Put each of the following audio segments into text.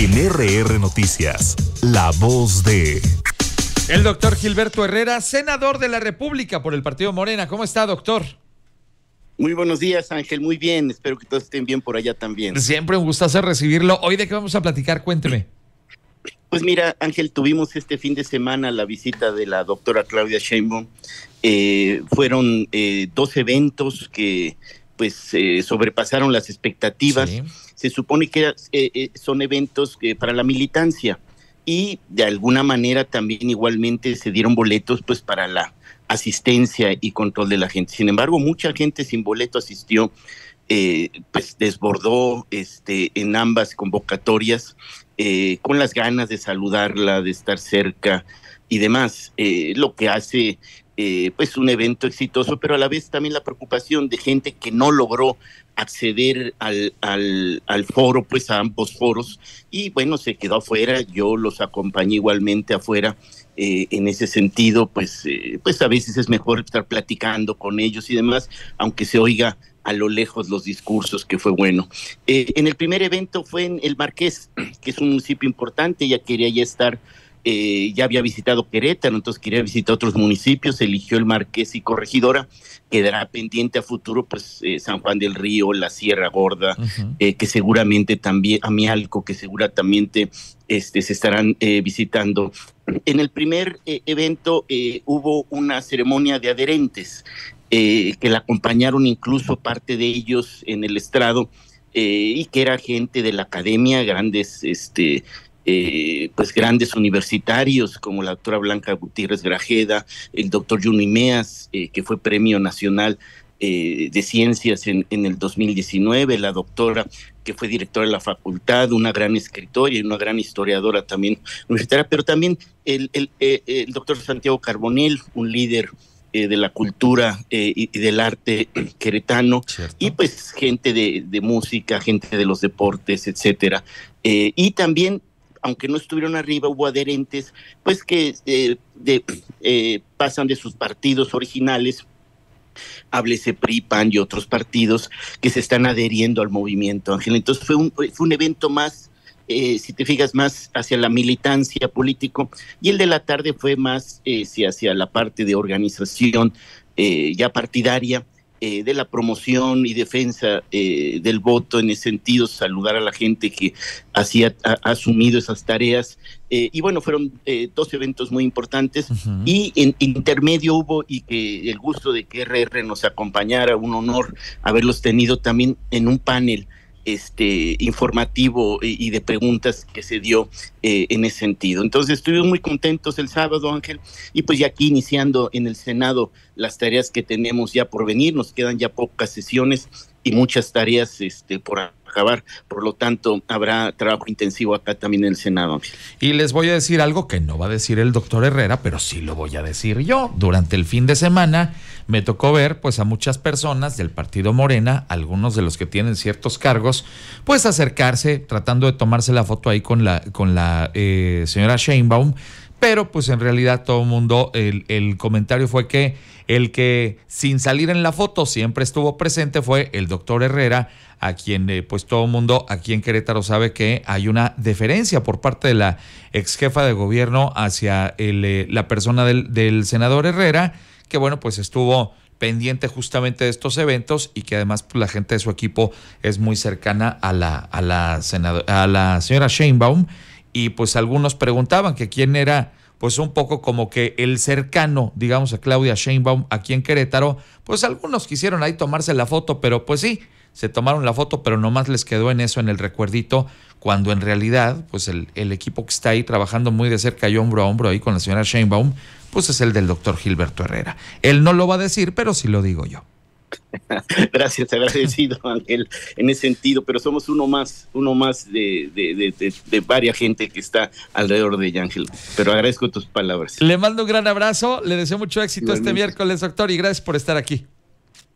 En RR Noticias, la voz de... El doctor Gilberto Herrera, senador de la República por el Partido Morena. ¿Cómo está, doctor? Muy buenos días, Ángel. Muy bien. Espero que todos estén bien por allá también. Siempre un gustazo recibirlo. Hoy de qué vamos a platicar, cuénteme. Pues mira, Ángel, tuvimos este fin de semana la visita de la doctora Claudia Sheinbaum. Eh, fueron eh, dos eventos que pues eh, sobrepasaron las expectativas. Se supone que son eventos para la militancia y de alguna manera también igualmente se dieron boletos pues para la asistencia y control de la gente. Sin embargo, mucha gente sin boleto asistió, eh, pues desbordó este, en ambas convocatorias eh, con las ganas de saludarla, de estar cerca y demás, eh, lo que hace pues un evento exitoso, pero a la vez también la preocupación de gente que no logró acceder al, al, al, foro, pues a ambos foros, y bueno, se quedó afuera, yo los acompañé igualmente afuera. Eh, en ese sentido, pues, eh, pues a veces es mejor estar platicando con ellos y demás, aunque se oiga a lo lejos los discursos, que fue bueno. Eh, en el primer evento fue en El Marqués, que es un municipio importante, ya quería ya estar eh, ya había visitado Querétaro, entonces quería visitar otros municipios, eligió el Marqués y Corregidora, quedará pendiente a futuro, pues eh, San Juan del Río, la Sierra Gorda, eh, que seguramente también, Amialco, que seguramente este, se estarán visitando. En el primer evento hubo una ceremonia de adherentes, que la acompañaron incluso parte de ellos en el estrado, y que era gente de la academia, grandes este, eh, pues grandes universitarios como la doctora Blanca Gutiérrez Grajeda, el doctor Juni Meas, eh, que fue premio nacional eh, de ciencias en, el 2019, la doctora que fue directora de la facultad, una gran escritora y una gran historiadora también universitaria, pero también el, el, doctor Santiago Carbonel, un líder de la cultura y, del arte queretano, y pues gente de, de, música, gente de los deportes, etcétera. y también aunque no estuvieron arriba, hubo adherentes, pues que eh, de, eh, pasan de sus partidos originales, háblese PRI, PAN y otros partidos que se están adheriendo al movimiento, Ángel. Entonces fue un, fue un evento más, eh, si te fijas, más hacia la militancia político, y el de la tarde fue más hacia la parte de organización ya partidaria eh, de la promoción y defensa eh, del voto en ese sentido, saludar a la gente que hacía, ha, asumido esas tareas. Eh, y bueno, fueron dos eventos muy importantes y en intermedio hubo y que el gusto de que RR nos acompañara, un honor haberlos tenido también en un panel este informativo y, de preguntas que se dio eh, en ese sentido. Entonces estuvimos muy contentos el sábado, Ángel, y pues ya aquí iniciando en el Senado las tareas que tenemos ya por venir, nos quedan ya pocas sesiones y muchas tareas este, por acabar. Por lo tanto, habrá trabajo intensivo acá también en el Senado. Y les voy a decir algo que no va a decir el doctor Herrera, pero sí lo voy a decir yo. Durante el fin de semana me tocó ver pues a muchas personas del partido Morena, algunos de los que tienen ciertos cargos, pues acercarse tratando de tomarse la foto ahí con la, con la eh, señora Sheinbaum pero pues en realidad todo el mundo, el, el, comentario fue que el que sin salir en la foto siempre estuvo presente fue el doctor Herrera, a quien eh, pues todo el mundo aquí en Querétaro sabe que hay una deferencia por parte de la ex jefa de gobierno hacia el, eh, la persona del, del senador Herrera, que bueno pues estuvo pendiente justamente de estos eventos y que además pues, la gente de su equipo es muy cercana a la, a la, a la señora Sheinbaum y pues algunos preguntaban que quién era pues un poco como que el cercano, digamos, a Claudia Sheinbaum aquí en Querétaro, pues algunos quisieron ahí tomarse la foto, pero pues sí, se tomaron la foto, pero nomás les quedó en eso, en el recuerdito, cuando en realidad, pues el, equipo que está ahí trabajando muy de cerca y hombro a hombro ahí con la señora Sheinbaum, pues es el del doctor Gilberto Herrera. Él no lo va a decir, pero sí lo digo yo. Gracias, agradecido, Ángel, en ese sentido, pero somos uno más, uno más de, de, de, varias gente que está alrededor de Ángel. Pero agradezco tus palabras. Le mando un gran abrazo, le deseo mucho éxito este miércoles, doctor, y gracias por estar aquí.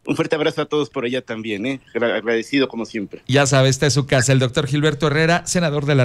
Un fuerte abrazo a todos por allá también, ¿eh? agradecido como siempre. Ya sabe, esta es su casa, el doctor Gilberto Herrera, senador de la